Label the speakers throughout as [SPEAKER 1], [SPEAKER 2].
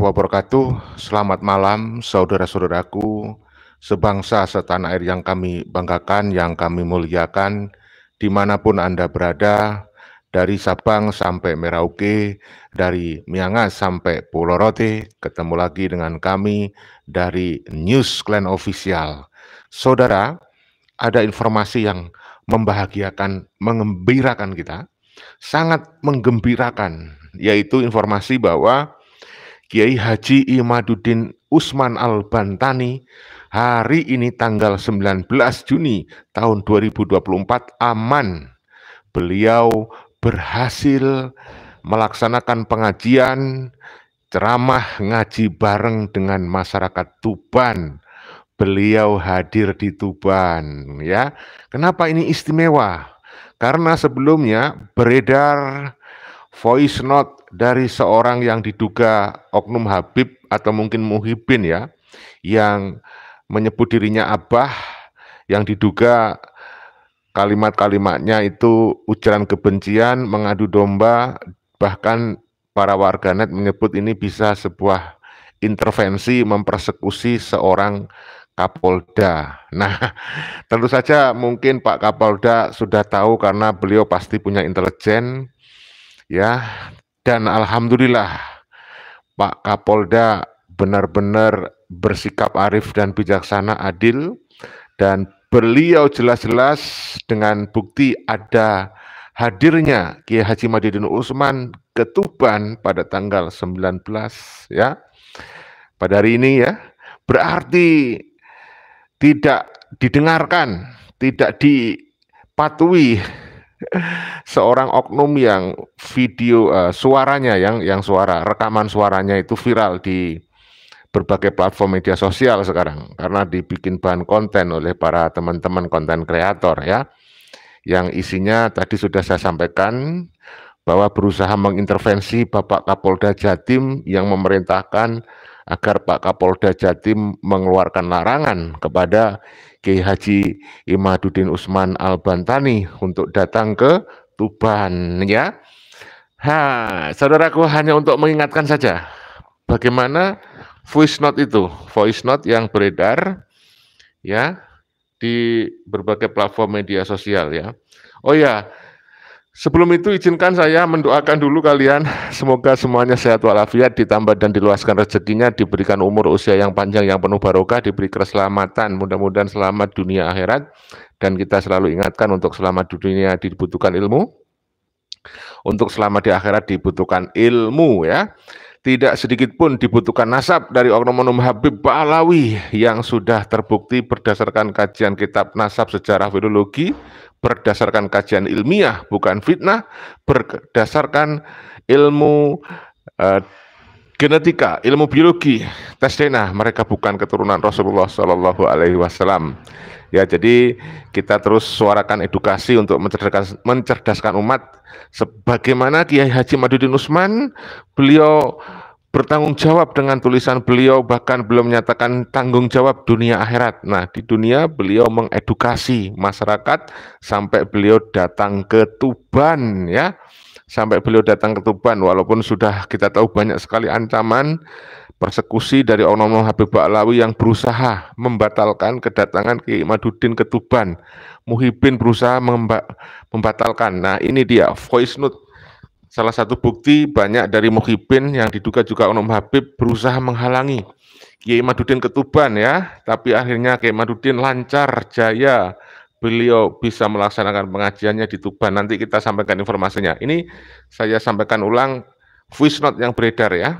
[SPEAKER 1] wabarakatuh. Selamat malam saudara-saudaraku, sebangsa setanah air yang kami banggakan, yang kami muliakan, di mana pun Anda berada, dari Sabang sampai Merauke, dari Miangas sampai Pulau Rote, ketemu lagi dengan kami dari News Clan Official. Saudara, ada informasi yang membahagiakan, mengembirakan kita, sangat menggembirakan, yaitu informasi bahwa Kiai Haji Imaduddin Usman Al-Bantani hari ini tanggal 19 Juni tahun 2024 aman. Beliau berhasil melaksanakan pengajian ceramah ngaji bareng dengan masyarakat Tuban. Beliau hadir di Tuban ya. Kenapa ini istimewa? Karena sebelumnya beredar voice note dari seorang yang diduga oknum Habib atau mungkin Muhibin ya, yang menyebut dirinya Abah, yang diduga kalimat-kalimatnya itu ujaran kebencian, mengadu domba, bahkan para warganet menyebut ini bisa sebuah intervensi mempersekusi seorang Kapolda. Nah, tentu saja mungkin Pak Kapolda sudah tahu karena beliau pasti punya intelijen, ya dan alhamdulillah Pak Kapolda benar-benar bersikap arif dan bijaksana adil dan beliau jelas-jelas dengan bukti ada hadirnya Kiai Haji Madidin Usman ke Tuban pada tanggal 19 ya. Pada hari ini ya. Berarti tidak didengarkan, tidak dipatuhi seorang oknum yang video uh, suaranya yang yang suara rekaman suaranya itu viral di berbagai platform media sosial sekarang. Karena dibikin bahan konten oleh para teman-teman konten kreator ya. Yang isinya tadi sudah saya sampaikan bahwa berusaha mengintervensi Bapak Kapolda Jatim yang memerintahkan agar Pak Kapolda Jatim mengeluarkan larangan kepada Kiai Haji Imaduddin Usman Al-Bantani untuk datang ke Tuban ya. Ha, saudaraku hanya untuk mengingatkan saja bagaimana voice note itu, voice note yang beredar ya di berbagai platform media sosial ya. Oh ya, Sebelum itu izinkan saya mendoakan dulu kalian. Semoga semuanya sehat walafiat ditambah dan diluaskan rezekinya diberikan umur usia yang panjang yang penuh barokah diberi keselamatan. Mudah-mudahan selamat dunia akhirat. Dan kita selalu ingatkan untuk selamat dunia dibutuhkan ilmu. Untuk selamat di akhirat dibutuhkan ilmu ya. Tidak sedikit pun dibutuhkan nasab dari oknum-oknum Habib Ba'alawi yang sudah terbukti berdasarkan kajian kitab nasab sejarah filologi berdasarkan kajian ilmiah, bukan fitnah, berdasarkan ilmu uh, genetika, ilmu biologi, tes DNA. Mereka bukan keturunan Rasulullah Shallallahu Alaihi Wasallam. Ya, jadi kita terus suarakan edukasi untuk mencerdaskan, mencerdaskan umat. Sebagaimana Kiai Haji Madudin Usman, beliau bertanggung jawab dengan tulisan beliau bahkan belum menyatakan tanggung jawab dunia akhirat. Nah, di dunia beliau mengedukasi masyarakat sampai beliau datang ke Tuban ya. Sampai beliau datang ke Tuban walaupun sudah kita tahu banyak sekali ancaman persekusi dari oknum Habib Ba'lawi yang berusaha membatalkan kedatangan Ki Madudin ke Tuban. Muhibin berusaha membatalkan. Nah, ini dia voice note Salah satu bukti banyak dari Muhibin yang diduga juga Onum Habib berusaha menghalangi Kiai Madudin Ketuban ya, tapi akhirnya Kiai Madudin lancar jaya beliau bisa melaksanakan pengajiannya di Tuban. Nanti kita sampaikan informasinya. Ini saya sampaikan ulang voice note yang beredar ya.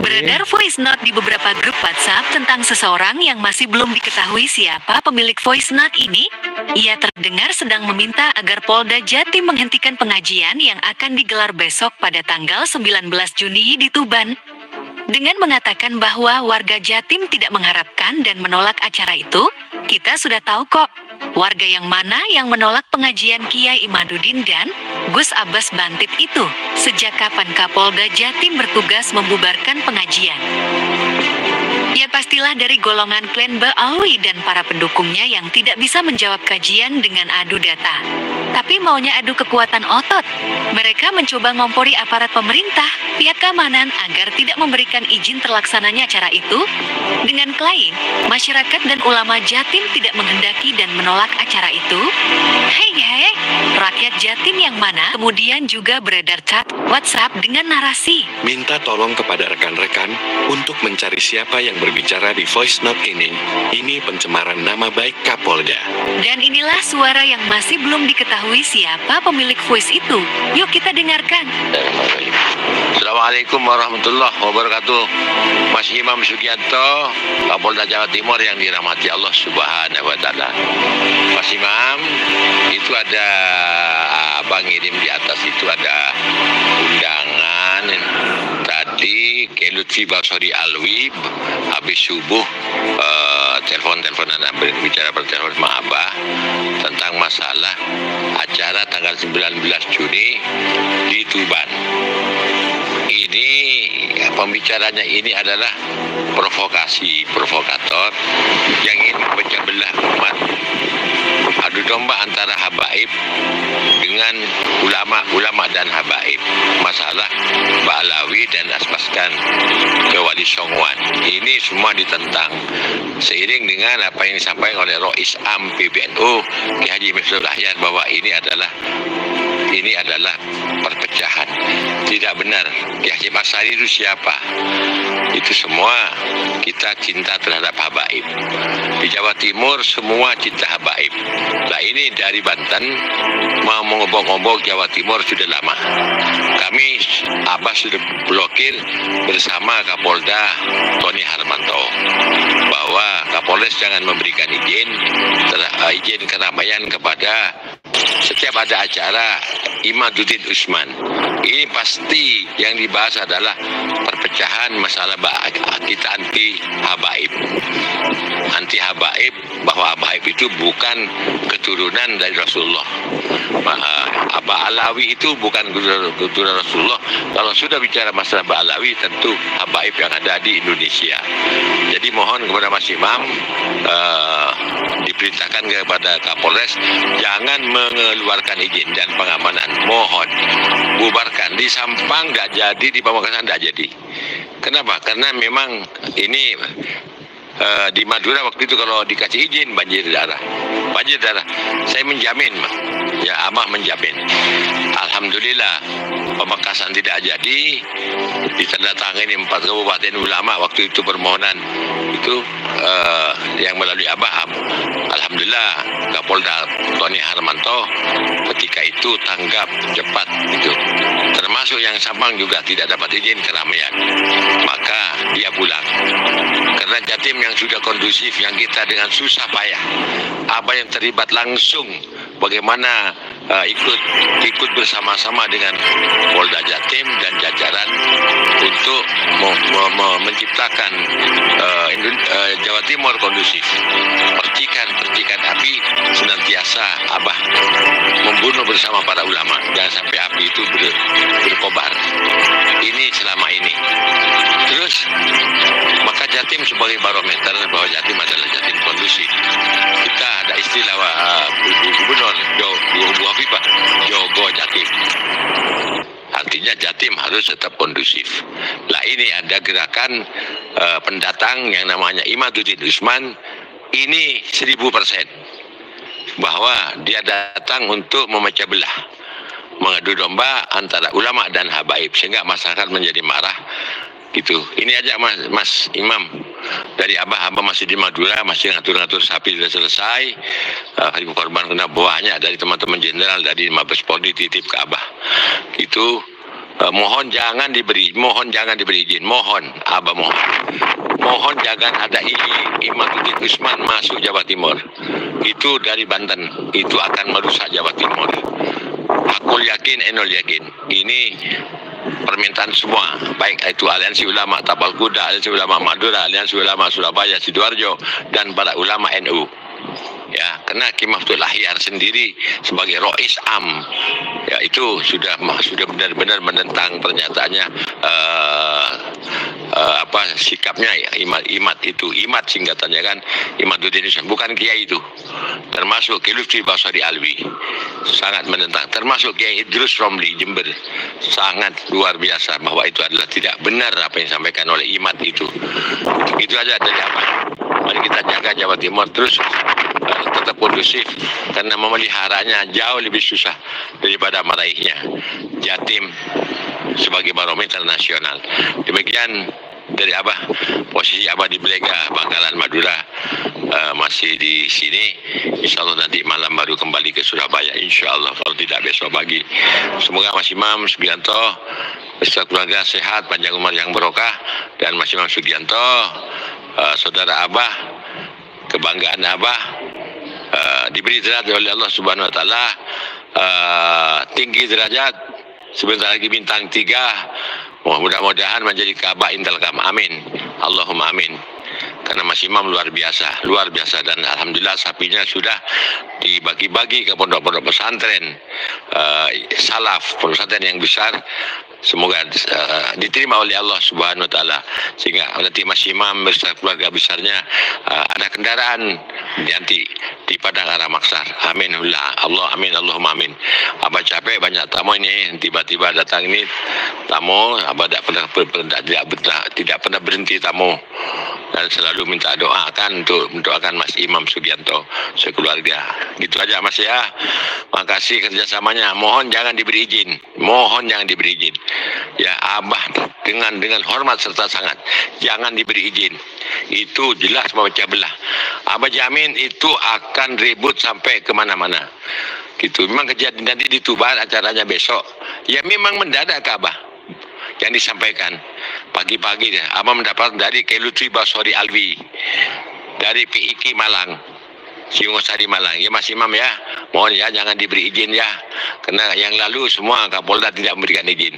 [SPEAKER 2] Beredar voice note di beberapa grup WhatsApp tentang seseorang yang masih belum diketahui siapa pemilik voice note ini. Ia terdengar sedang meminta agar Polda Jatim menghentikan pengajian yang akan digelar besok pada tanggal 19 Juni di Tuban. Dengan mengatakan bahwa warga Jatim tidak mengharapkan dan menolak acara itu, kita sudah tahu kok warga yang mana yang menolak pengajian Kiai Imaduddin dan Gus Abbas Bantit itu. Sejak kapan Kapolda Jatim bertugas membubarkan pengajian? Ya pastilah dari golongan klan Ba'awi dan para pendukungnya yang tidak bisa menjawab kajian dengan adu data. tapi maunya adu kekuatan otot. Mereka mencoba ngompori aparat pemerintah, pihak keamanan agar tidak memberikan izin terlaksananya acara itu. Dengan klaim, masyarakat dan ulama Jatim tidak menghendaki dan menolak acara itu. Hei hei, rakyat Jatim yang mana? Kemudian juga beredar chat WhatsApp dengan narasi.
[SPEAKER 3] Minta tolong kepada rekan-rekan untuk mencari siapa yang berbicara di voice note ini. Ini pencemaran nama baik Kapolda.
[SPEAKER 2] Dan inilah suara yang masih belum diketahui siapa pemilik voice itu. Yuk kita dengarkan.
[SPEAKER 4] Assalamualaikum warahmatullahi wabarakatuh. Mas Imam Sugianto, Kapolda Jawa Timur yang dirahmati Allah Subhanahu wa taala. Mas Imam, itu ada Abang ngirim di atas itu ada undangan. Tadi ke Lutfi Baksori Alwi habis subuh uh, telepon-teleponan bicara bertelepon sama Abah tentang masalah acara tanggal 19 Juni di Tuban ini pembicaranya ini adalah provokasi provokator yang ingin memecah belah umat. Adu domba antara habaib dengan ulama-ulama dan habaib. Masalah Ba'alawi dan Asbaskan ke Wali Songwan. Ini semua ditentang. Seiring dengan apa yang disampaikan oleh Rois Am PBNU Ki Haji Mifsud Lahyan bahwa ini adalah ini adalah perpecahan. Tidak benar. Ki Haji Masari itu siapa? Itu semua kita cinta terhadap habaib. Di Jawa Timur semua cinta habaib. Nah ini dari Banten mau mengobok-obok Jawa Timur sudah lama. Kami Abah sudah blokir bersama Kapolda Tony Harmanto bahwa Kapolres jangan memberikan izin izin keramaian kepada setiap ada acara Imaduddin Usman. Ini pasti yang dibahas adalah perpecahan masalah kita anti habaib. Anti habaib bahwa habaib itu bukan keturunan dari Rasulullah. Aba Alawi itu bukan keturunan Rasulullah. Kalau sudah bicara masalah Aba Alawi tentu habaib yang ada di Indonesia. Jadi mohon kepada Mas Imam uh, diperintahkan kepada Kapolres jangan mengeluarkan izin dan pengamanan. Mohon bubarkan di Sampang nggak jadi di Pamekasan nggak jadi. Kenapa? Karena memang ini uh, di Madura waktu itu kalau dikasih izin banjir darah banjir darah saya menjamin ya Amah menjamin. Alhamdulillah pemekasan tidak jadi. Ditandatangani empat kabupaten ulama waktu itu permohonan itu uh, yang melalui Abah Alhamdulillah Kapolda Tony Harmanto ketika itu tanggap cepat itu termasuk yang Sampang juga tidak dapat izin keramaian maka dia pulang. Karena Jatim yang sudah kondusif yang kita dengan susah payah apa yang terlibat langsung bagaimana uh, ikut ikut bersama-sama dengan Polda Jatim dan jajaran untuk me me me menciptakan uh, Jawa Timur kondusif. Percikan-percikan api senantiasa Abah membunuh bersama para ulama jangan sampai api itu ber, berkobar. Ini selama ini. Terus maka Jatim sebagai barometer bahwa Jatim adalah Jatim kondusif. Kita ada istilah uh, gubernur Bu Afifah Jogo Jatim. Artinya Jatim harus tetap kondusif. Nah ini ada gerakan uh, pendatang yang namanya Imaduddin Usman ini seribu persen bahwa dia datang untuk memecah belah mengadu domba antara ulama dan habaib sehingga masyarakat menjadi marah gitu. Ini aja mas mas imam. Dari abah abah masih di Madura masih ngatur-ngatur sapi sudah selesai. Uh, hari korban kena buahnya dari teman-teman jenderal dari Mabes Polri titip ke abah. Itu uh, mohon jangan diberi mohon jangan diberi izin. Mohon abah mohon. Mohon jangan ada Imam Usman masuk Jawa Timur. Itu dari Banten. Itu akan merusak Jawa Timur. Aku yakin enol yakin. Ini permintaan semua baik itu aliansi ulama Tapal Kuda, aliansi ulama Madura, aliansi ulama Surabaya, Sidoarjo dan para ulama NU. Ya, karena Kim Abdul Lahyar sendiri sebagai Rois Am ya itu sudah sudah benar-benar menentang pernyataannya uh, uh, apa sikapnya ya imat imat itu imat singkatannya kan imaduddin bukan kiai itu. Termasuk Kiai Lutfi Basari Alwi sangat menentang. Termasuk Kiai Idrus Romli Jember sangat luar biasa bahwa itu adalah tidak benar apa yang disampaikan oleh imat itu. Itu aja dari apa? Mari kita jaga Jawa Timur terus uh, tetap kondusif karena memeliharanya jauh lebih susah daripada meraihnya. Jatim sebagai barometer nasional. Demikian dari Abah. Posisi Abah di Belega Bangkalan Madura. Uh, masih di sini. Insya Allah nanti malam baru kembali ke Surabaya Insya Allah kalau tidak besok pagi. Semoga Mas Imam Sugianto beserta keluarga sehat panjang umur yang berokah dan Mas Imam Sugianto uh, saudara Abah kebanggaan Abah uh, diberi derajat oleh Allah Subhanahu Wa Taala tinggi derajat. Sebentar lagi bintang tiga Mudah-mudahan menjadi Ka'bah intel kam. Amin. Allahumma amin. Karena Mas Imam luar biasa, luar biasa dan alhamdulillah sapinya sudah dibagi-bagi ke pondok-pondok pesantren uh, salaf, pesantren yang besar semoga uh, diterima oleh Allah Subhanahu wa taala. Sehingga nanti Mas Imam beserta keluarga besarnya uh, ada kendaraan nanti di padang arah maksar. Amin. Allah amin. Allahumma amin. Apa capek banyak tamu ini. Tiba-tiba datang ini tamu apa tidak pernah tidak pernah tidak pernah berhenti tamu. Dan selalu minta doakan untuk mendoakan Mas Imam Sugianto sekeluarga. Gitu aja Mas ya. Makasih kerjasamanya. Mohon jangan diberi izin. Mohon jangan diberi izin ya abah dengan dengan hormat serta sangat. Jangan diberi izin. Itu jelas memecah belah. Abah jamin itu akan ribut sampai ke mana-mana. Gitu. Memang kejadian nanti di Tuban acaranya besok. Ya memang mendadak abah yang disampaikan. Pagi-pagi abah mendapat dari Kelutri Basori Alwi. Dari PIK Malang Singosari Malang. Ya Mas Imam ya, mohon ya jangan diberi izin ya. Karena yang lalu semua Kapolda tidak memberikan izin.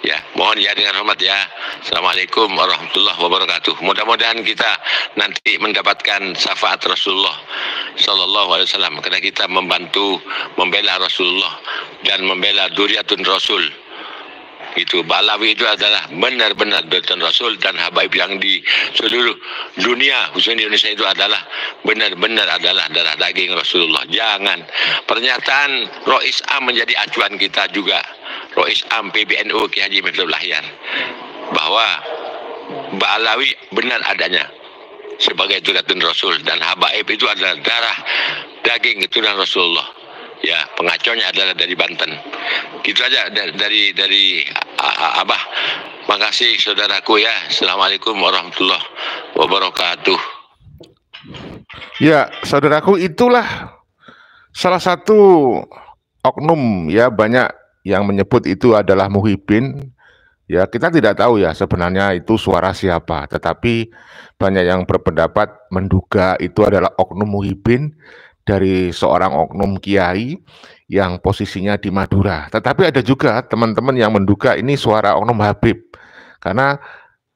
[SPEAKER 4] Ya, mohon ya dengan hormat ya. Assalamualaikum warahmatullahi wabarakatuh. Mudah-mudahan kita nanti mendapatkan syafaat Rasulullah Sallallahu Alaihi Wasallam karena kita membantu membela Rasulullah dan membela Duriatun Rasul itu Balawi itu adalah benar-benar Beton Rasul dan habaib yang di seluruh dunia khususnya di Indonesia itu adalah benar-benar adalah darah daging Rasulullah. Jangan. Pernyataan Rois Am menjadi acuan kita juga. Rois Am PBNU Ki Haji Miftul Lahyan. Bahwa Balawi benar adanya sebagai turatun Rasul dan habaib itu adalah darah daging keturunan Rasulullah ya pengaconya adalah dari Banten. Gitu aja dari dari Abah. Makasih saudaraku ya. Assalamualaikum warahmatullahi wabarakatuh.
[SPEAKER 1] Ya saudaraku itulah salah satu oknum ya banyak yang menyebut itu adalah muhibin. Ya kita tidak tahu ya sebenarnya itu suara siapa tetapi banyak yang berpendapat menduga itu adalah oknum muhibin dari seorang oknum kiai yang posisinya di Madura. Tetapi ada juga teman-teman yang menduga ini suara oknum Habib. Karena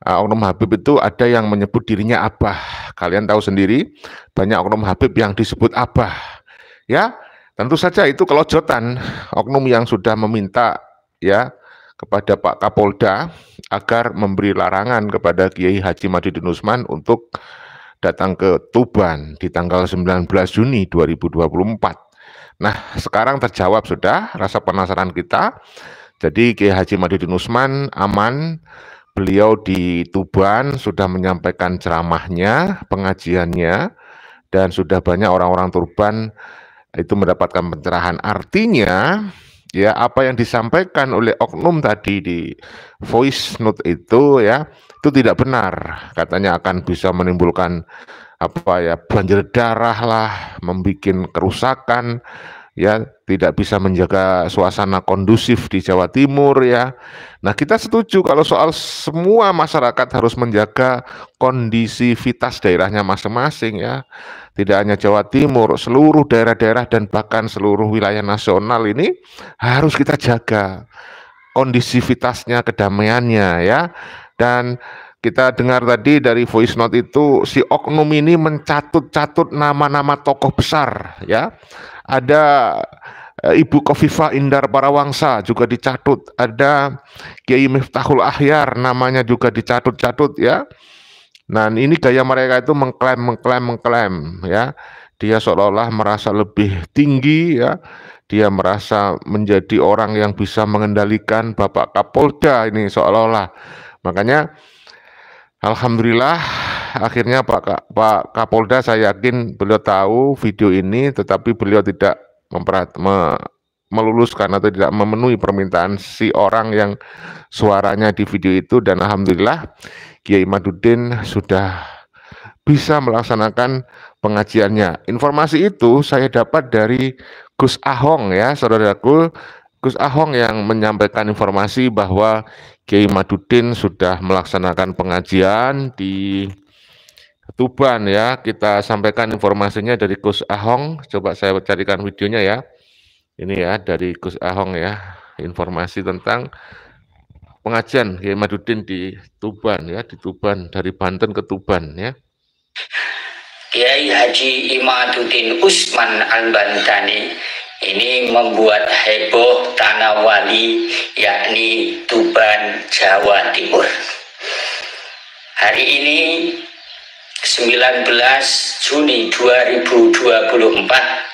[SPEAKER 1] uh, oknum Habib itu ada yang menyebut dirinya Abah. Kalian tahu sendiri, banyak oknum Habib yang disebut Abah. Ya, tentu saja itu kelojotan oknum yang sudah meminta ya kepada Pak Kapolda agar memberi larangan kepada Kiai Haji Madidin Usman untuk datang ke Tuban di tanggal 19 Juni 2024. Nah, sekarang terjawab sudah rasa penasaran kita. Jadi Kiai Haji Madidin Usman aman, beliau di Tuban sudah menyampaikan ceramahnya, pengajiannya, dan sudah banyak orang-orang Turban itu mendapatkan pencerahan. Artinya, ya apa yang disampaikan oleh oknum tadi di voice note itu ya itu tidak benar katanya akan bisa menimbulkan apa ya banjir darah lah membuat kerusakan ya tidak bisa menjaga suasana kondusif di Jawa Timur ya. Nah, kita setuju kalau soal semua masyarakat harus menjaga kondisivitas daerahnya masing-masing ya. Tidak hanya Jawa Timur, seluruh daerah-daerah dan bahkan seluruh wilayah nasional ini harus kita jaga kondisivitasnya, kedamaiannya ya. Dan kita dengar tadi dari voice note itu si oknum ini mencatut-catut nama-nama tokoh besar ya ada eh, Ibu Kofifa Indar Parawangsa juga dicatut, ada Kiai Miftahul Ahyar namanya juga dicatut-catut ya. Nah ini gaya mereka itu mengklaim, mengklaim, mengklaim ya. Dia seolah-olah merasa lebih tinggi ya. Dia merasa menjadi orang yang bisa mengendalikan Bapak Kapolda ini seolah-olah. Makanya Alhamdulillah akhirnya Pak Pak Kapolda saya yakin beliau tahu video ini tetapi beliau tidak memperat, me, meluluskan atau tidak memenuhi permintaan si orang yang suaranya di video itu dan alhamdulillah Kiai Madudin sudah bisa melaksanakan pengajiannya. Informasi itu saya dapat dari Gus Ahong ya, saudaraku. Gus Ahong yang menyampaikan informasi bahwa Kiai Madudin sudah melaksanakan pengajian di Tuban ya. Kita sampaikan informasinya dari Gus Ahong. Coba saya carikan videonya ya. Ini ya dari Gus Ahong ya. Informasi tentang pengajian Kiai Madudin di Tuban ya, di Tuban dari Banten ke Tuban ya.
[SPEAKER 5] Kiai Haji Imaduddin Usman Al-Bantani ini membuat heboh tanah wali yakni Tuban, Jawa Timur. Hari ini 19 Juni 2024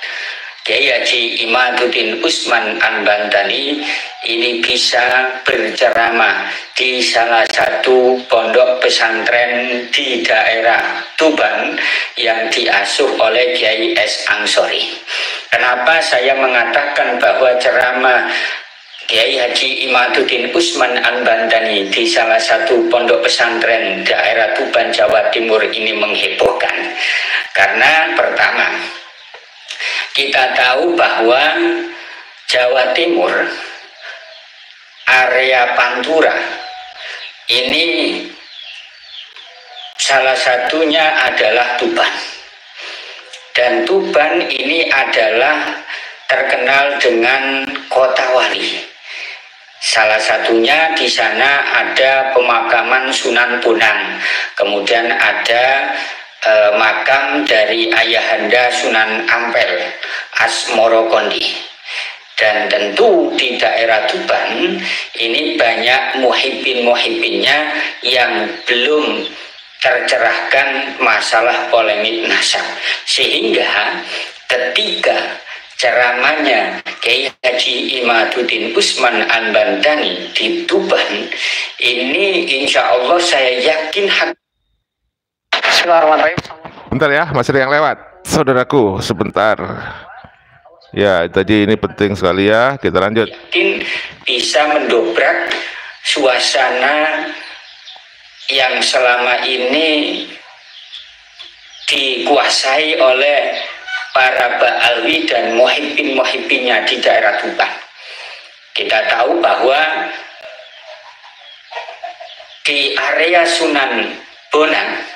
[SPEAKER 5] Kiai Haji Imaduddin Usman Anbantani ini bisa berceramah di salah satu pondok pesantren di daerah Tuban yang diasuh oleh Kiai S. Angsori. Kenapa saya mengatakan bahwa ceramah Kiai Haji Imaduddin Usman Anbantani di salah satu pondok pesantren daerah Tuban, Jawa Timur ini menghebohkan? Karena pertama, kita tahu bahwa Jawa Timur area Pantura ini salah satunya adalah Tuban dan Tuban ini adalah terkenal dengan kota wali. Salah satunya di sana ada pemakaman Sunan Bonang. Kemudian ada eh, makam dari ayahanda Sunan Ampel Asmoro Kondi dan tentu di daerah Tuban ini banyak muhibin-muhibinnya yang belum tercerahkan masalah polemik nasab sehingga ketika ceramahnya Kiai Haji Imaduddin Usman Anbantani di Tuban ini insya Allah saya yakin hak
[SPEAKER 1] Bentar ya, masih ada yang lewat. Saudaraku, sebentar. Ya, tadi ini penting sekali ya. Kita lanjut.
[SPEAKER 5] Yakin bisa mendobrak suasana yang selama ini dikuasai oleh para ba'alwi dan muhibbin-muhibbinnya di daerah Tuban. Kita tahu bahwa di area Sunan Bonang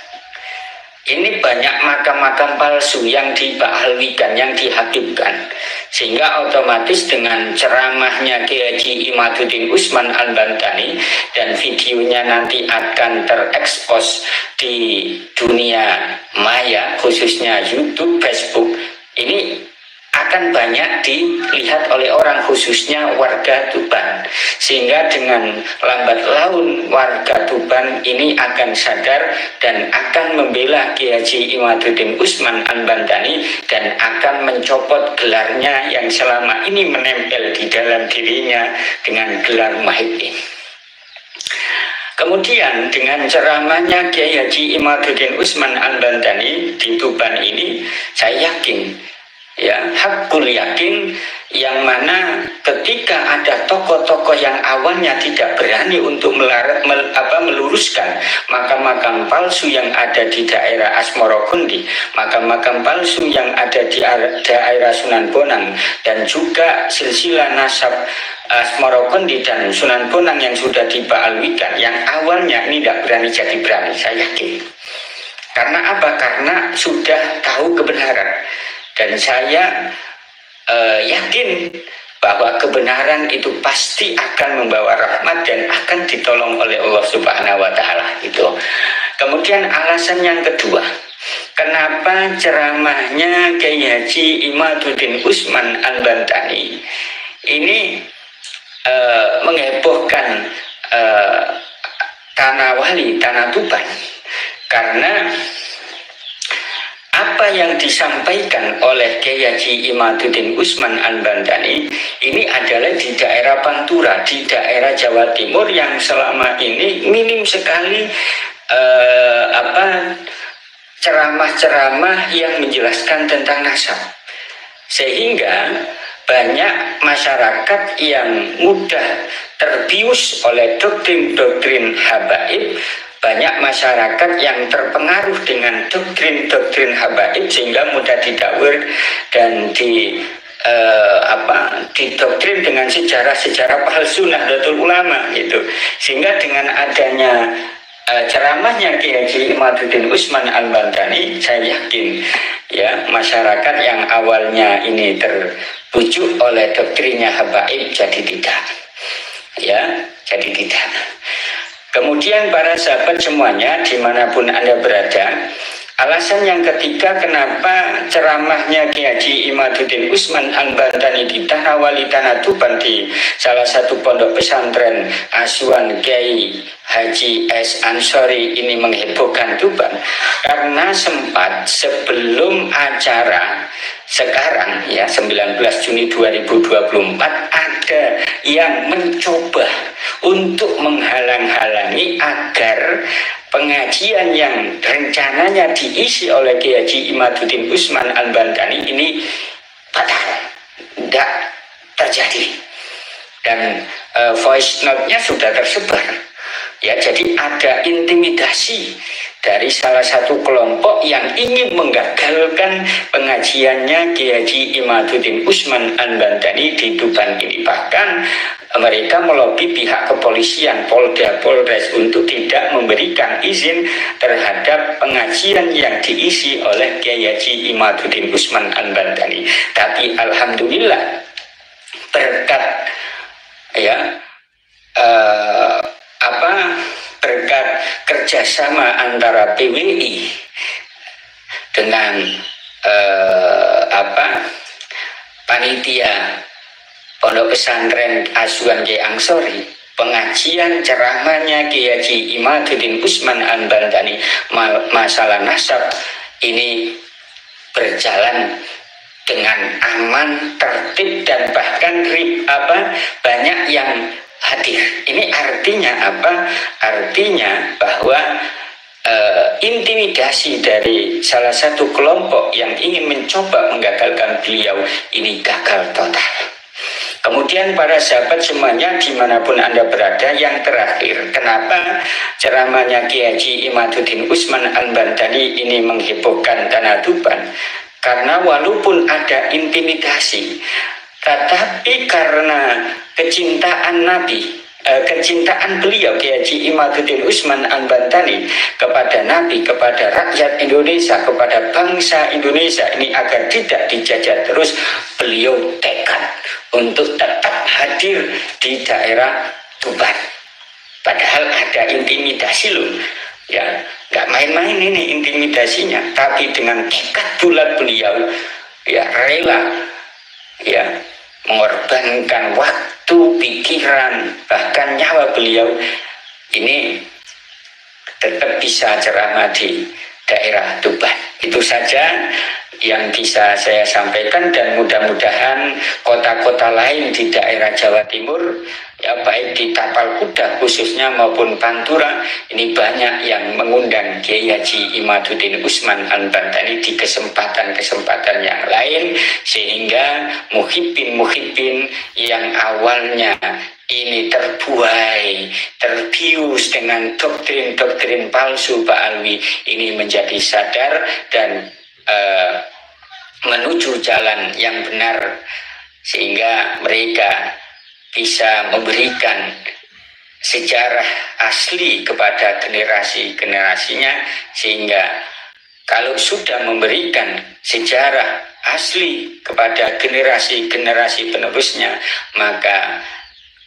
[SPEAKER 5] ini banyak makam-makam palsu yang dibahalwikan, yang dihabibkan. Sehingga otomatis dengan ceramahnya Kiai Imaduddin Usman Al-Bantani dan videonya nanti akan terekspos di dunia maya, khususnya YouTube, Facebook. Ini akan banyak dilihat oleh orang khususnya warga Tuban sehingga dengan lambat laun warga Tuban ini akan sadar dan akan membela Kiai Haji Imaduddin Usman Anbantani dan akan mencopot gelarnya yang selama ini menempel di dalam dirinya dengan gelar Mahidin. Kemudian dengan ceramahnya Kiai Haji Imaduddin Usman Al-Bantani di Tuban ini, saya yakin ya hakul yakin yang mana ketika ada tokoh-tokoh yang awalnya tidak berani untuk melarat, mel, apa, meluruskan makam-makam palsu yang ada di daerah Asmorogundi, makam-makam palsu yang ada di daerah Sunan Bonang dan juga silsilah nasab Asmorogundi dan Sunan Bonang yang sudah dibaalwikan yang awalnya ini tidak berani jadi berani saya yakin karena apa? Karena sudah tahu kebenaran dan saya uh, yakin bahwa kebenaran itu pasti akan membawa rahmat dan akan ditolong oleh Allah Subhanahu wa taala itu. Kemudian alasan yang kedua, kenapa ceramahnya Kiai Haji Imaduddin Usman Al-Bantani ini uh, menghebohkan uh, tanah wali, tanah tuban karena apa yang disampaikan oleh Kiai Haji Imaduddin Usman Al-Bandani ini adalah di daerah Pantura, di daerah Jawa Timur yang selama ini minim sekali eh, apa ceramah-ceramah yang menjelaskan tentang nasab. Sehingga banyak masyarakat yang mudah terbius oleh doktrin-doktrin habaib banyak masyarakat yang terpengaruh dengan doktrin-doktrin habaib sehingga mudah didakwir dan di uh, apa didoktrin dengan sejarah-sejarah palsu Nahdlatul Ulama itu sehingga dengan adanya uh, ceramahnya Kiai Haji Imaduddin Usman Al Bantani saya yakin ya masyarakat yang awalnya ini terbujuk oleh doktrinnya habaib jadi tidak ya jadi tidak Kemudian para sahabat semuanya di mana pun Anda berada Alasan yang ketiga kenapa ceramahnya Kiai Haji Imaduddin Usman Al-Bantani di Tanah Tanah Tuban di salah satu pondok pesantren Asuhan Kiai Haji S. Ansori ini menghebohkan Tuban karena sempat sebelum acara sekarang ya 19 Juni 2024 ada yang mencoba untuk menghalang-halangi agar pengajian yang rencananya diisi oleh Kiai Haji Imaduddin Usman Al-Bandani ini batal, tidak terjadi. Dan uh, voice note-nya sudah tersebar. Ya, jadi ada intimidasi dari salah satu kelompok yang ingin menggagalkan pengajiannya Kiai Haji Imaduddin Usman Al-Bandani di Tuban ini. Bahkan mereka melobi pihak kepolisian Polda Polres untuk tidak memberikan izin terhadap pengajian yang diisi oleh Kiai Haji Imaduddin Usman Al-Bandani. Tapi alhamdulillah berkat ya uh, apa berkat kerjasama antara PWI dengan uh, apa panitia Pondok Pesantren Asuhan Kiai Angsori pengajian ceramahnya Kiai Haji Imaduddin Usman An-Bantani masalah nasab ini berjalan dengan aman, tertib dan bahkan rib, apa banyak yang hadir. Ini artinya apa? Artinya bahwa uh, intimidasi dari salah satu kelompok yang ingin mencoba menggagalkan beliau ini gagal total. Kemudian para sahabat semuanya di mana pun Anda berada yang terakhir Kenapa ceramahnya Kiai Imaduddin Usman Al-Bantani ini menghebohkan Tanah Tuban Karena walaupun ada intimidasi Tetapi karena kecintaan Nabi Eh, kecintaan beliau Kiai Haji Imaduddin Usman An-Bantani kepada Nabi, kepada rakyat Indonesia, kepada bangsa Indonesia ini agar tidak dijajah terus beliau tekad untuk tetap hadir di daerah Tuban. Padahal ada intimidasi loh, ya nggak main-main ini intimidasinya, tapi dengan tekad bulat beliau ya rela ya mengorbankan waktu pikiran, bahkan nyawa beliau ini tetap bisa ceramah di daerah Tuban. Itu saja yang bisa saya sampaikan dan mudah-mudahan kota-kota lain di daerah Jawa Timur ya baik di Tapal Kuda khususnya maupun Pantura ini banyak yang mengundang Kiai Haji Imaduddin Usman Al-Bantani di kesempatan-kesempatan yang lain sehingga muhibin-muhibin yang awalnya ini terbuai, terbius dengan doktrin-doktrin palsu Pak Alwi ini menjadi sadar dan uh, menuju jalan yang benar sehingga mereka bisa memberikan sejarah asli kepada generasi-generasinya sehingga kalau sudah memberikan sejarah asli kepada generasi-generasi penerusnya maka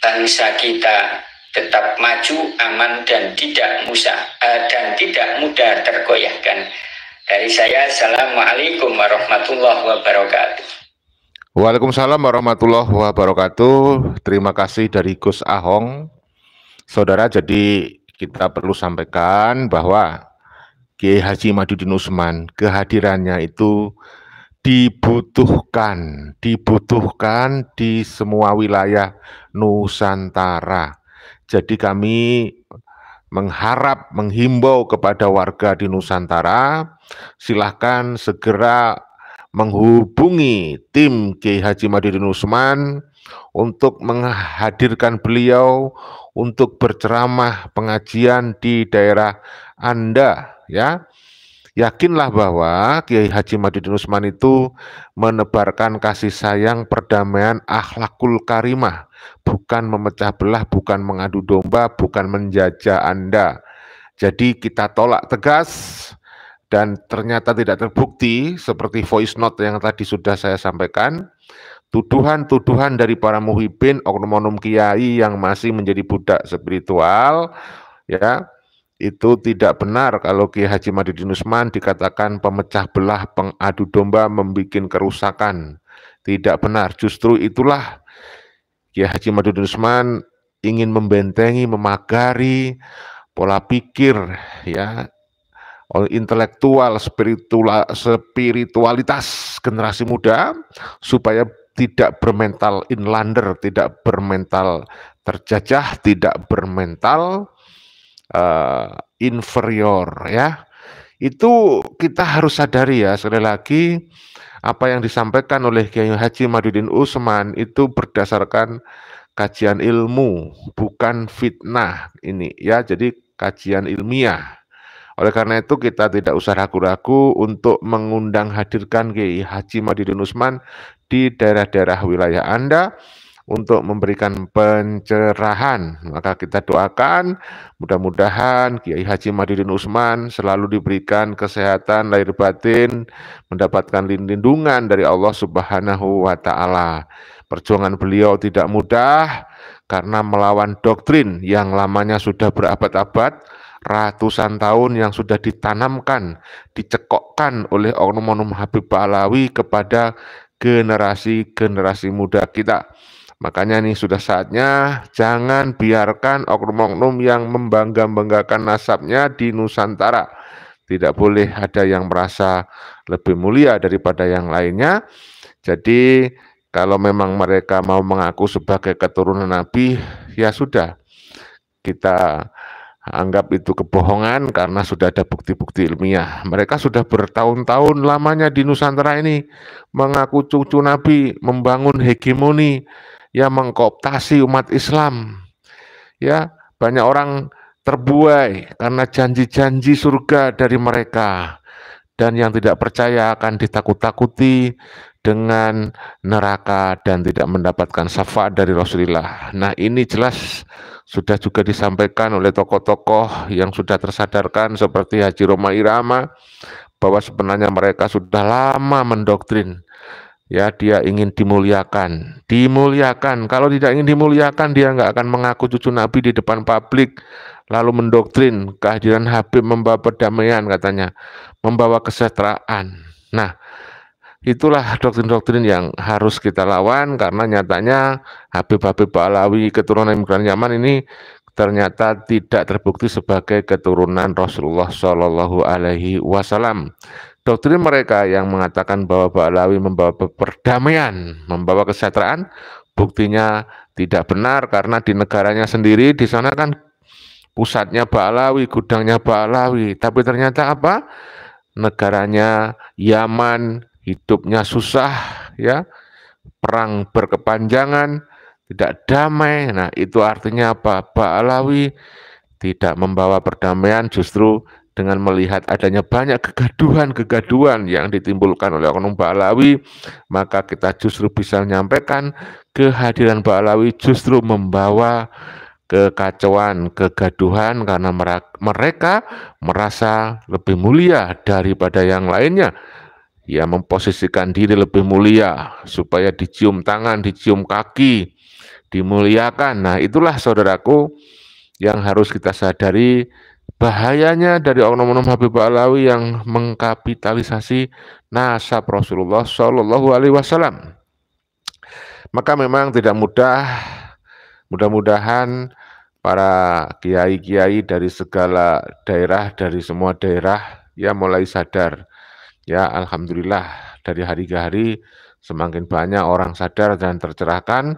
[SPEAKER 5] bangsa kita tetap maju, aman dan tidak musa uh, dan tidak mudah tergoyahkan. Dari saya, Assalamualaikum warahmatullahi wabarakatuh.
[SPEAKER 1] Waalaikumsalam warahmatullahi wabarakatuh. Terima kasih dari Gus Ahong. Saudara, jadi kita perlu sampaikan bahwa Kiai Haji Madudin Usman kehadirannya itu dibutuhkan, dibutuhkan di semua wilayah Nusantara. Jadi kami mengharap, menghimbau kepada warga di Nusantara, silahkan segera menghubungi tim Kiai Haji Madidin Usman untuk menghadirkan beliau untuk berceramah pengajian di daerah Anda ya. Yakinlah bahwa Kiai Haji Madidin Usman itu menebarkan kasih sayang, perdamaian, akhlakul karimah, bukan memecah belah, bukan mengadu domba, bukan menjajah Anda. Jadi kita tolak tegas dan ternyata tidak terbukti seperti voice note yang tadi sudah saya sampaikan. Tuduhan-tuduhan dari para muhibin, oknum-oknum kiai yang masih menjadi budak spiritual, ya itu tidak benar kalau Kiai Haji Madidin Usman dikatakan pemecah belah, pengadu domba, membuat kerusakan. Tidak benar, justru itulah Kiai Haji Madidin Usman ingin membentengi, memagari pola pikir ya intelektual, spiritual, spiritualitas generasi muda supaya tidak bermental inlander, tidak bermental terjajah, tidak bermental uh, inferior ya. Itu kita harus sadari ya sekali lagi apa yang disampaikan oleh Kiai Haji Madudin Usman itu berdasarkan kajian ilmu, bukan fitnah ini ya. Jadi kajian ilmiah. Oleh karena itu kita tidak usah ragu-ragu untuk mengundang hadirkan Kiai Haji Madudin Usman di daerah-daerah wilayah Anda untuk memberikan pencerahan. Maka kita doakan mudah-mudahan Kiai Haji Madidin Usman selalu diberikan kesehatan lahir batin, mendapatkan lindungan dari Allah Subhanahu wa taala. Perjuangan beliau tidak mudah karena melawan doktrin yang lamanya sudah berabad-abad, ratusan tahun yang sudah ditanamkan, dicekokkan oleh oknum-oknum Habib Alawi kepada generasi-generasi muda kita. Makanya ini sudah saatnya jangan biarkan oknum-oknum yang membangga-banggakan nasabnya di Nusantara. Tidak boleh ada yang merasa lebih mulia daripada yang lainnya. Jadi kalau memang mereka mau mengaku sebagai keturunan Nabi, ya sudah. Kita anggap itu kebohongan karena sudah ada bukti-bukti ilmiah. Mereka sudah bertahun-tahun lamanya di Nusantara ini mengaku cucu Nabi, membangun hegemoni, ya mengkooptasi umat Islam. Ya, banyak orang terbuai karena janji-janji surga dari mereka dan yang tidak percaya akan ditakut-takuti dengan neraka dan tidak mendapatkan syafaat dari Rasulullah. Nah, ini jelas sudah juga disampaikan oleh tokoh-tokoh yang sudah tersadarkan seperti Haji Roma Irama bahwa sebenarnya mereka sudah lama mendoktrin ya dia ingin dimuliakan. Dimuliakan. Kalau tidak ingin dimuliakan dia nggak akan mengaku cucu nabi di depan publik lalu mendoktrin kehadiran Habib membawa perdamaian katanya. Membawa kesejahteraan. Nah itulah doktrin-doktrin yang harus kita lawan karena nyatanya Habib-Habib Alawi keturunan imigran Yaman ini ternyata tidak terbukti sebagai keturunan Rasulullah Shallallahu Alaihi Wasallam doktrin mereka yang mengatakan bahwa Ba'alawi membawa perdamaian, membawa kesejahteraan, buktinya tidak benar karena di negaranya sendiri di sana kan pusatnya Ba'alawi, gudangnya Ba'alawi, tapi ternyata apa? Negaranya Yaman, hidupnya susah ya, perang berkepanjangan, tidak damai. Nah, itu artinya apa? Ba'alawi tidak membawa perdamaian justru dengan melihat adanya banyak kegaduhan-kegaduhan yang ditimbulkan oleh oknum Ba'alawi, maka kita justru bisa menyampaikan kehadiran Ba'alawi justru membawa kekacauan, kegaduhan karena mereka merasa lebih mulia daripada yang lainnya. Ya memposisikan diri lebih mulia supaya dicium tangan, dicium kaki, dimuliakan. Nah, itulah saudaraku yang harus kita sadari bahayanya dari oknum-oknum Habib Alawi yang mengkapitalisasi nasab Rasulullah Shallallahu Alaihi Wasallam. Maka memang tidak mudah, mudah-mudahan para kiai-kiai dari segala daerah, dari semua daerah, ya mulai sadar. Ya, Alhamdulillah dari hari ke hari semakin banyak orang sadar dan tercerahkan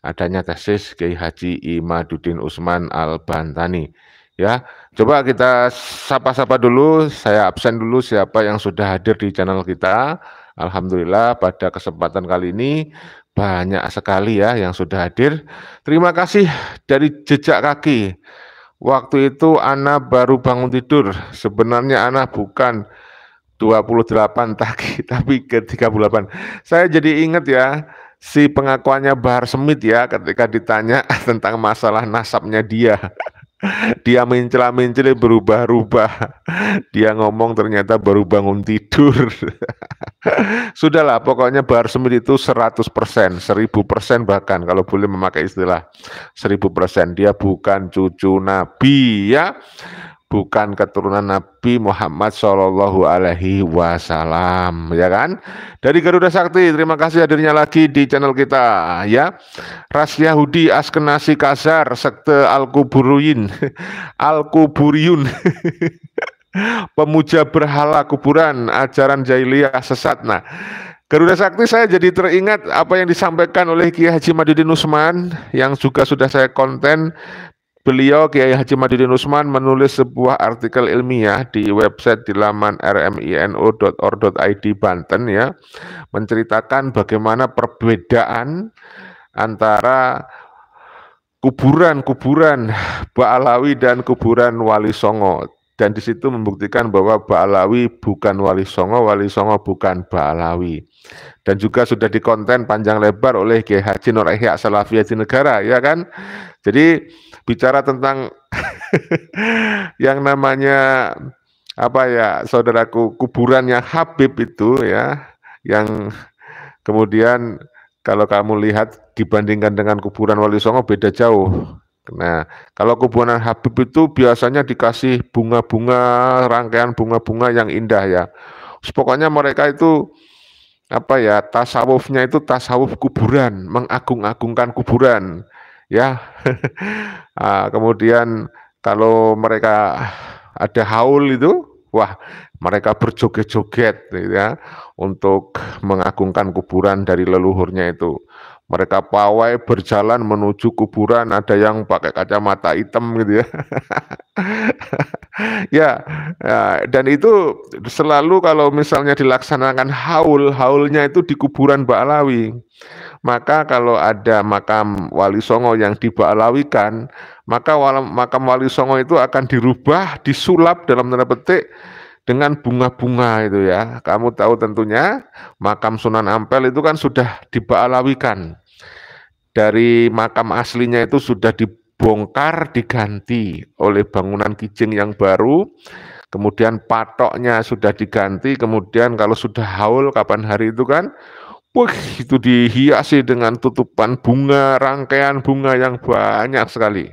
[SPEAKER 1] adanya tesis Kiai Haji Imaduddin Usman Al-Bantani. Ya, coba kita sapa-sapa dulu, saya absen dulu siapa yang sudah hadir di channel kita. Alhamdulillah pada kesempatan kali ini banyak sekali ya yang sudah hadir. Terima kasih dari jejak kaki. Waktu itu Ana baru bangun tidur. Sebenarnya Ana bukan 28 tadi, tapi ke 38. Saya jadi ingat ya, si pengakuannya Bahar Semit ya ketika ditanya tentang masalah nasabnya dia. Dia mencela-mencela berubah-ubah. Dia ngomong ternyata baru bangun tidur. Sudahlah, pokoknya Bahar Semit itu 100%, 1000% bahkan kalau boleh memakai istilah 1000%. Dia bukan cucu Nabi ya bukan keturunan Nabi Muhammad Shallallahu Alaihi Wasallam, ya kan? Dari Garuda Sakti, terima kasih hadirnya lagi di channel kita, ya. Ras Yahudi Askenasi Kasar, sekte Al Kuburiyun, Al Kuburiyun. Pemuja berhala kuburan, ajaran jahiliyah sesat. Nah, Garuda Sakti saya jadi teringat apa yang disampaikan oleh Kiai Haji Madudin Usman yang juga sudah saya konten Beliau Kiai Haji Madudin Usman menulis sebuah artikel ilmiah di website di laman rmino.or.id Banten ya, menceritakan bagaimana perbedaan antara kuburan-kuburan Ba'alawi dan kuburan Wali Songo dan di situ membuktikan bahwa Ba'alawi bukan Wali Songo, Wali Songo bukan Ba'alawi. Dan juga sudah dikonten panjang lebar oleh Kiai Haji Nur Ihya Salafiyah di negara, ya kan? Jadi bicara tentang yang namanya apa ya saudaraku kuburannya Habib itu ya yang kemudian kalau kamu lihat dibandingkan dengan kuburan Wali Songo beda jauh. Nah, kalau kuburan Habib itu biasanya dikasih bunga-bunga, rangkaian bunga-bunga yang indah ya. Pokoknya mereka itu apa ya tasawufnya itu tasawuf kuburan, mengagung-agungkan kuburan ya. nah, kemudian kalau mereka ada haul itu, wah mereka berjoget-joget gitu ya untuk mengagungkan kuburan dari leluhurnya itu. Mereka pawai berjalan menuju kuburan, ada yang pakai kacamata hitam gitu ya. ya, ya, dan itu selalu kalau misalnya dilaksanakan haul, haulnya itu di kuburan Ba'alawi. Maka kalau ada makam Wali Songo yang dibalawikan, maka makam Wali Songo itu akan dirubah, disulap dalam tanda petik dengan bunga-bunga itu ya. Kamu tahu tentunya makam Sunan Ampel itu kan sudah dibalawikan. Dari makam aslinya itu sudah dibongkar, diganti oleh bangunan kijing yang baru. Kemudian patoknya sudah diganti, kemudian kalau sudah haul kapan hari itu kan Wah, itu dihiasi dengan tutupan bunga, rangkaian bunga yang banyak sekali.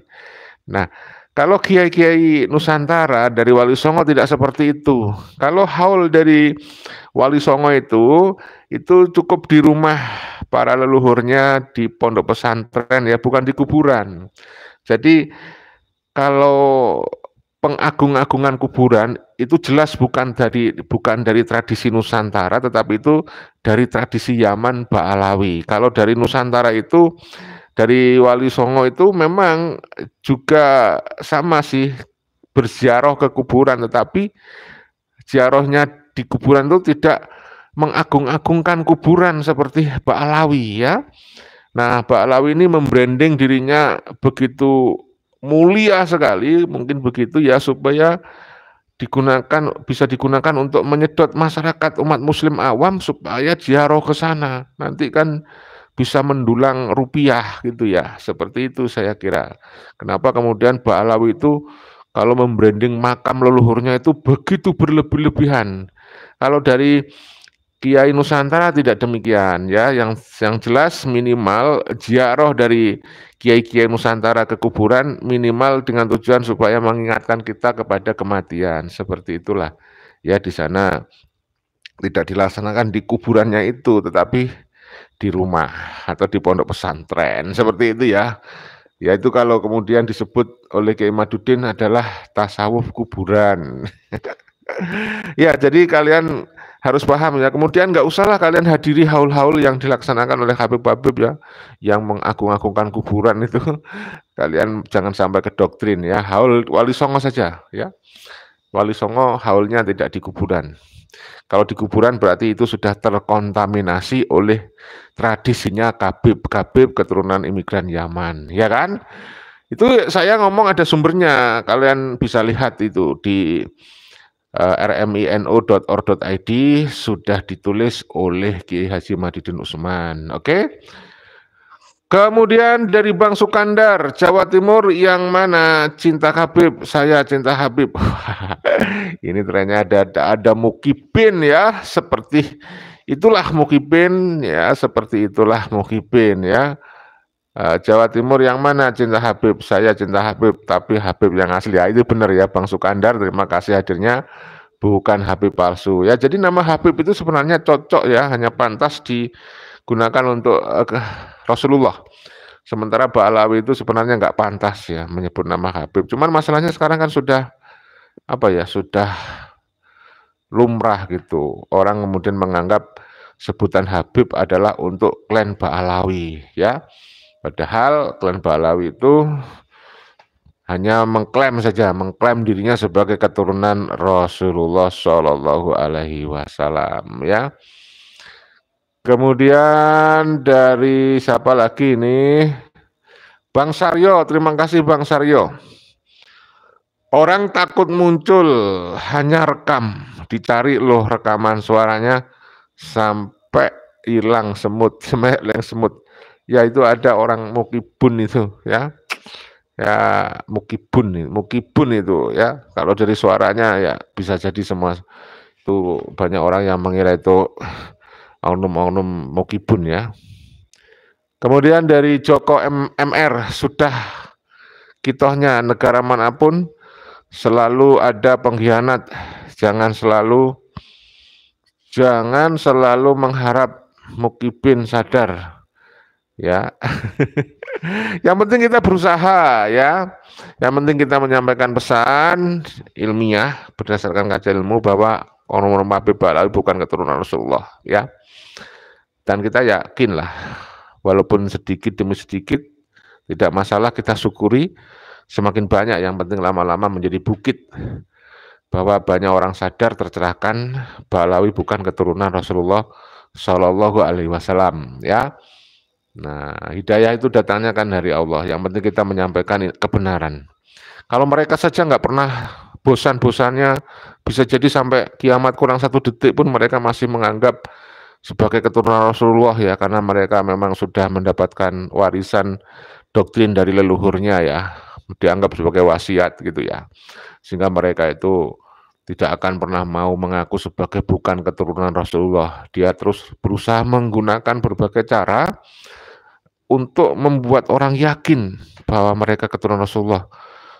[SPEAKER 1] Nah, kalau kiai-kiai Nusantara dari Wali Songo tidak seperti itu. Kalau haul dari Wali Songo itu, itu cukup di rumah para leluhurnya di pondok pesantren ya, bukan di kuburan. Jadi kalau pengagung-agungan kuburan itu jelas bukan dari bukan dari tradisi Nusantara tetapi itu dari tradisi Yaman Ba'alawi. Kalau dari Nusantara itu dari Wali Songo itu memang juga sama sih berziarah ke kuburan tetapi ziarahnya di kuburan itu tidak mengagung-agungkan kuburan seperti Ba'alawi ya. Nah, Ba'alawi ini membranding dirinya begitu mulia sekali mungkin begitu ya supaya digunakan bisa digunakan untuk menyedot masyarakat umat muslim awam supaya ziarah ke sana. Nanti kan bisa mendulang rupiah gitu ya. Seperti itu saya kira. Kenapa kemudian Ba'alawi itu kalau membranding makam leluhurnya itu begitu berlebih-lebihan. Kalau dari Kiai Nusantara tidak demikian ya. Yang yang jelas minimal ziarah dari Kiai-Kiai Nusantara ke kuburan minimal dengan tujuan supaya mengingatkan kita kepada kematian. Seperti itulah. Ya di sana tidak dilaksanakan di kuburannya itu tetapi di rumah atau di pondok pesantren seperti itu ya. Ya itu kalau kemudian disebut oleh Kiai Madudin adalah tasawuf kuburan. ya jadi kalian harus paham ya. Kemudian nggak usahlah kalian hadiri haul-haul yang dilaksanakan oleh Habib-Habib ya, yang mengagung-agungkan kuburan itu. Kalian jangan sampai ke doktrin ya. Haul Wali Songo saja ya. Wali Songo haulnya tidak di kuburan. Kalau di kuburan berarti itu sudah terkontaminasi oleh tradisinya Kabib-Kabib keturunan imigran Yaman, ya kan? Itu saya ngomong ada sumbernya, kalian bisa lihat itu di uh, eh, rmino.or.id sudah ditulis oleh Kiai Haji Madidin Usman. Oke. Okay? Kemudian dari Bang Sukandar, Jawa Timur yang mana cinta Habib? Saya cinta Habib. Ini trennya ada, ada ada Mukibin ya, seperti itulah Mukibin ya, seperti itulah Mukibin ya. Uh, Jawa Timur yang mana cinta Habib? Saya cinta Habib, tapi Habib yang asli. Ya, itu benar ya Bang Sukandar. Terima kasih hadirnya. Bukan Habib palsu. Ya, jadi nama Habib itu sebenarnya cocok ya, hanya pantas digunakan untuk uh, Rasulullah. Sementara Ba'alawi itu sebenarnya nggak pantas ya menyebut nama Habib. Cuman masalahnya sekarang kan sudah apa ya, sudah lumrah gitu. Orang kemudian menganggap sebutan Habib adalah untuk klan Ba'alawi ya. Padahal klan Balawi itu hanya mengklaim saja, mengklaim dirinya sebagai keturunan Rasulullah Shallallahu Alaihi Wasallam, ya. Kemudian dari siapa lagi ini? Bang Saryo, terima kasih Bang Saryo. Orang takut muncul, hanya rekam, dicari loh rekaman suaranya sampai hilang semut, semeleng semut. Ya itu ada orang mukibun itu ya. Ya mukibun mukibun itu ya. Kalau dari suaranya ya bisa jadi semua. Itu banyak orang yang mengira itu oknum-oknum mukibun ya. Kemudian dari Joko M MR sudah kitohnya negara mana pun selalu ada pengkhianat jangan selalu jangan selalu mengharap mukibin sadar ya. yang penting kita berusaha ya. Yang penting kita menyampaikan pesan ilmiah berdasarkan kajian ilmu bahwa orang-orang Habib Balawi bukan keturunan Rasulullah ya. Dan kita yakinlah walaupun sedikit demi sedikit tidak masalah kita syukuri semakin banyak yang penting lama-lama menjadi bukit bahwa banyak orang sadar tercerahkan Balawi bukan keturunan Rasulullah Shallallahu Alaihi Wasallam ya Nah, hidayah itu datangnya kan dari Allah. Yang penting kita menyampaikan kebenaran. Kalau mereka saja nggak pernah bosan-bosannya, bisa jadi sampai kiamat kurang satu detik pun mereka masih menganggap sebagai keturunan Rasulullah ya, karena mereka memang sudah mendapatkan warisan doktrin dari leluhurnya ya, dianggap sebagai wasiat gitu ya. Sehingga mereka itu tidak akan pernah mau mengaku sebagai bukan keturunan Rasulullah. Dia terus berusaha menggunakan berbagai cara untuk membuat orang yakin bahwa mereka keturunan Rasulullah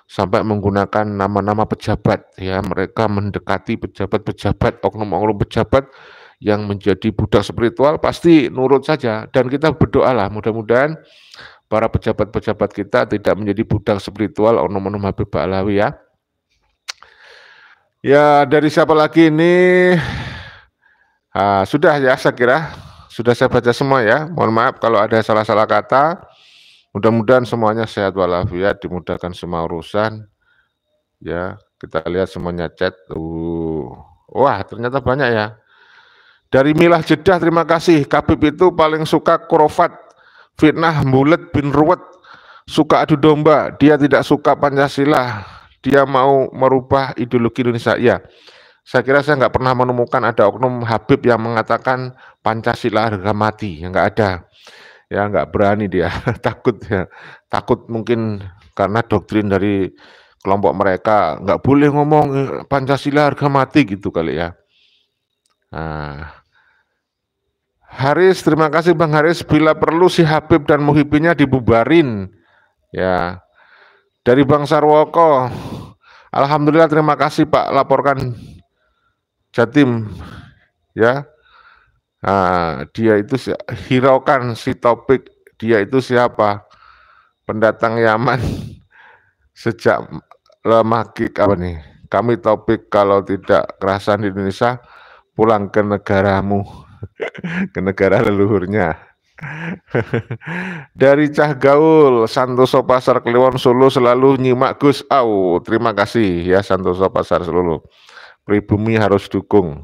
[SPEAKER 1] sampai menggunakan nama-nama pejabat ya mereka mendekati pejabat-pejabat oknum-oknum pejabat yang menjadi budak spiritual pasti nurut saja dan kita berdoalah mudah-mudahan para pejabat-pejabat kita tidak menjadi budak spiritual oknum-oknum Habib Ba'alawi ya ya dari siapa lagi ini ah, sudah ya saya kira sudah saya baca semua ya. Mohon maaf kalau ada salah-salah kata. Mudah-mudahan semuanya sehat walafiat, dimudahkan semua urusan. Ya, kita lihat semuanya chat. Uh. Wah, ternyata banyak ya. Dari Milah Jeddah, terima kasih. Kabib itu paling suka kurofat, fitnah, mulet, bin ruwet, suka adu domba. Dia tidak suka Pancasila. Dia mau merubah ideologi Indonesia. Ya, saya kira saya nggak pernah menemukan ada oknum Habib yang mengatakan Pancasila harga mati, yang nggak ada. Ya nggak berani dia, takut ya, takut mungkin karena doktrin dari kelompok mereka nggak boleh ngomong Pancasila harga mati gitu kali ya. Nah, Haris, terima kasih Bang Haris. Bila perlu si Habib dan Muhibinnya dibubarin. Ya. Dari Bang Sarwoko. Alhamdulillah terima kasih Pak laporkan Jatim. Ya. Nah, dia itu hiraukan si topik dia itu siapa? Pendatang Yaman sejak lemah apa nih? Kami topik kalau tidak kerasan di Indonesia pulang ke negaramu, ke negara leluhurnya. Dari Cah Gaul, Santoso Pasar Kliwon Solo selalu nyimak Gus Au. Terima kasih ya Santoso Pasar Solo. Pribumi harus dukung.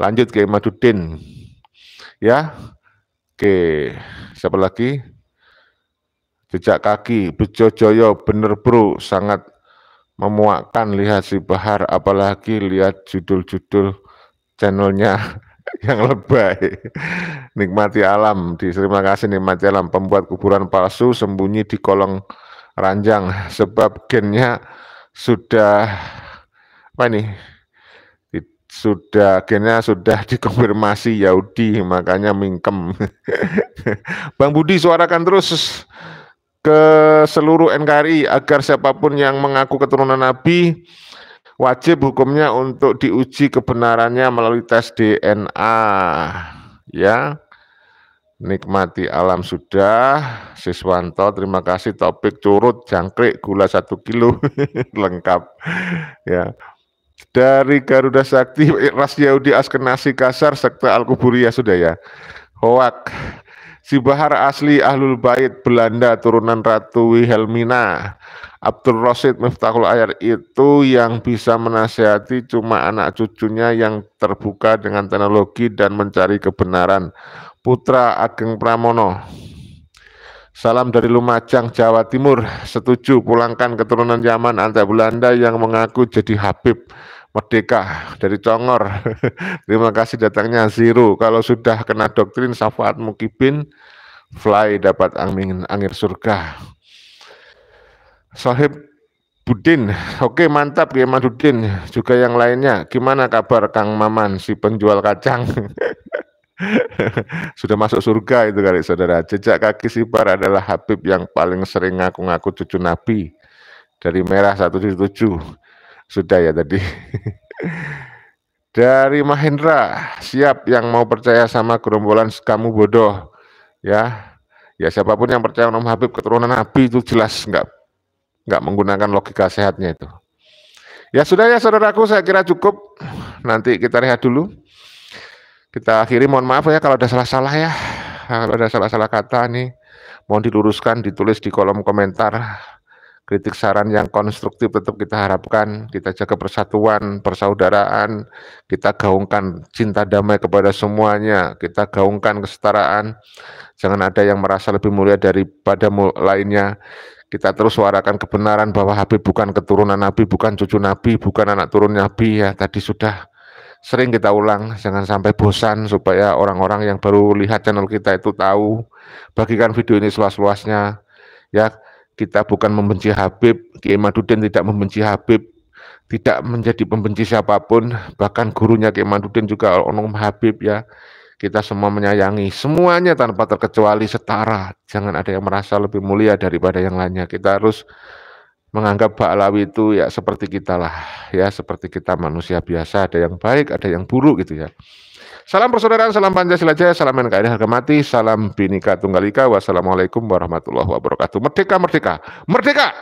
[SPEAKER 1] Lanjut ke Madudin. Ya. Oke, siapa lagi? Jejak kaki, Bejo Joyo, bener bro, sangat memuakkan lihat si Bahar, apalagi lihat judul-judul channelnya yang lebay. Nikmati alam, terima kasih nikmati alam, pembuat kuburan palsu sembunyi di kolong ranjang, sebab gennya sudah, apa nih, sudah akhirnya sudah dikonfirmasi Yahudi makanya mingkem. Bang Budi suarakan terus ke seluruh NKRI agar siapa pun yang mengaku keturunan Nabi wajib hukumnya untuk diuji kebenarannya melalui tes DNA ya. Nikmati alam sudah. Siswanto terima kasih. Topik curut jangkrik gula satu kilo. Lengkap. Ya. Dari Garuda Sakti Ras Yahudi Askenasi Kasar Sekte Al Kuburia sudah ya. Hoak. Si Bahar asli Ahlul Bait Belanda turunan Ratu Wilhelmina Abdul Rosid Miftahul Ayar itu yang bisa menasihati cuma anak cucunya yang terbuka dengan teknologi dan mencari kebenaran Putra Ageng Pramono Salam dari Lumajang, Jawa Timur. Setuju pulangkan keturunan Yaman anti Belanda yang mengaku jadi Habib Merdeka dari Congor. Terima kasih datangnya Zero. Kalau sudah kena doktrin syafaat mukibin, fly dapat angin angin surga. Sohib Budin, oke mantap ya Madudin, juga yang lainnya. Gimana kabar Kang Maman, si penjual kacang? Sudah masuk surga itu kali saudara. Jejak kaki Sibar adalah Habib yang paling sering ngaku-ngaku cucu Nabi. Dari merah 177. Sudah ya tadi. Dari Mahendra, siap yang mau percaya sama gerombolan kamu bodoh. Ya, ya siapa pun yang percaya nama Habib keturunan Nabi itu jelas nggak nggak menggunakan logika sehatnya itu. Ya sudah ya saudaraku, saya kira cukup. Nanti kita rehat dulu. Kita akhiri, mohon maaf ya kalau ada salah-salah ya. Kalau ada salah-salah kata nih, mohon diluruskan, ditulis di kolom komentar. Kritik saran yang konstruktif tetap kita harapkan. Kita jaga persatuan, persaudaraan. Kita gaungkan cinta damai kepada semuanya. Kita gaungkan kesetaraan. Jangan ada yang merasa lebih mulia daripada lainnya. Kita terus suarakan kebenaran bahwa Habib bukan keturunan Nabi, bukan cucu Nabi, bukan anak turun Nabi ya. Tadi sudah sering kita ulang, jangan sampai bosan supaya orang-orang yang baru lihat channel kita itu tahu. Bagikan video ini seluas-luasnya. Ya, kita bukan membenci Habib, Kiai Madudin tidak membenci Habib, tidak menjadi pembenci siapa pun, bahkan gurunya Kiai Madudin juga Onong Habib ya. Kita semua menyayangi, semuanya tanpa terkecuali setara. Jangan ada yang merasa lebih mulia daripada yang lainnya. Kita harus menganggap Pak Alawi itu ya seperti kita lah, ya seperti kita manusia biasa, ada yang baik, ada yang buruk gitu ya. Salam persaudaraan, salam Pancasila Jaya, salam NKRI harga mati, salam Binika Tunggal Ika, wassalamualaikum warahmatullahi wabarakatuh. Merdeka, merdeka, merdeka!